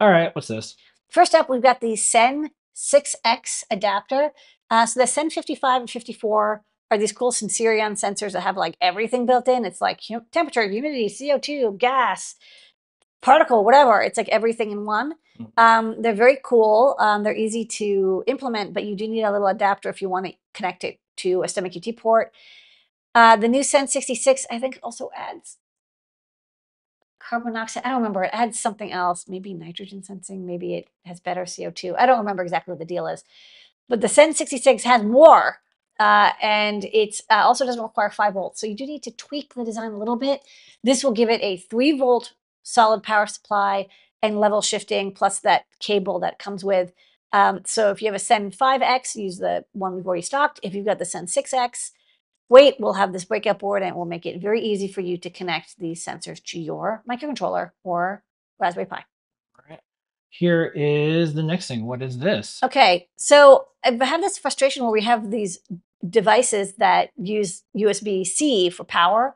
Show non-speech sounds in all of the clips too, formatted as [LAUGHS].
All right, what's this? First up, we've got the Sen 6X adapter. Uh, so the Sen 55 and 54 are these cool Sensirion sensors that have like everything built in. It's like hu- temperature, humidity, CO2, gas, particle, whatever. It's like everything in one. Mhm. Um, they're very cool. Um, they're easy to implement, but you do need a little adapter if you want to connect it to a STEMMA QT port. Uh, the new Sen 66, I think, also adds carbon monoxide. I don't remember. It adds something else, maybe nitrogen sensing. Maybe it has better CO2. I don't remember exactly what the deal is. But the Sen 66 has more, uh, and it uh, also doesn't require 5 volts. So you do need to tweak the design a little bit. This will give it a 3 volt solid power supply and level shifting, plus that cable that comes with. Um, so if you have a Sen 5X, use the one we've already stocked. If you've got the Sen 6X, wait, we'll have this breakout board and it will make it very easy for you to connect these sensors to your microcontroller or Raspberry Pi. All right. Here is the next thing. What is this? Okay, so I have had this frustration where we have these devices that use USB C for power,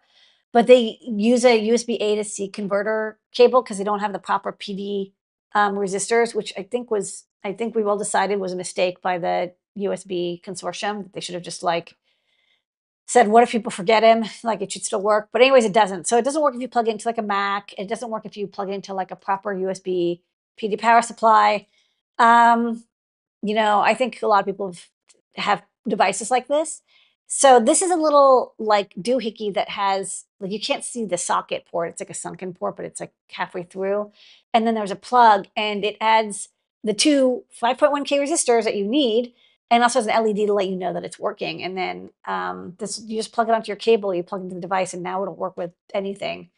but they use a USB A to C converter cable because they don't have the proper PD um, resistors, which I think was I think we all decided was a mistake by the USB consortium. They should have just like said, what if people forget him? [LAUGHS] Like it should still work. But anyways, it doesn't. So it doesn't work if you plug it into like a Mac. It doesn't work if you plug it into like a proper USB PD power supply. Um, you know, I think a lot of people have, have devices like this. So this is a little like doohickey that has like you can't see the socket port. It's like a sunken port, but it's like halfway through. And then there's a plug, and it adds the two 5.1k resistors that you need, and also has an LED to let you know that it's working. And then um, this you just plug it onto your cable, you plug it into the device, and now it'll work with anything.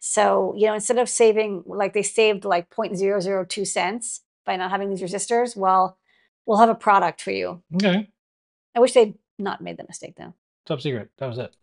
So you know, instead of saving like they saved like 0.002 cents by not having these resistors, well, we'll have a product for you. Okay. I wish they'd not made the mistake though. Top secret. That was it.